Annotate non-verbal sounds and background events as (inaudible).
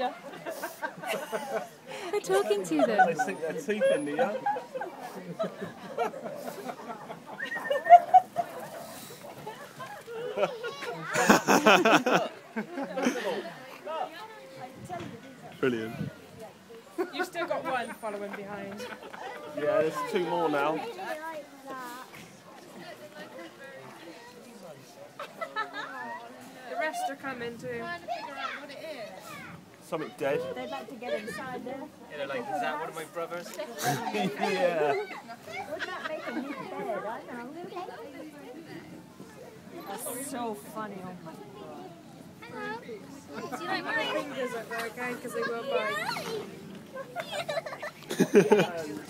picture. We're talking to them. They them. sink their teeth in the yeah. Brilliant. You've still got one following behind. Yeah, there's two more now. The rest are coming too. Something dead. They'd like to get inside there. You know, like, is that one of my brothers? (laughs) yeah. Would that make a neat bed? I know. That's so funny. Oh my Do you like my fingers up there, okay? Because they will bite. And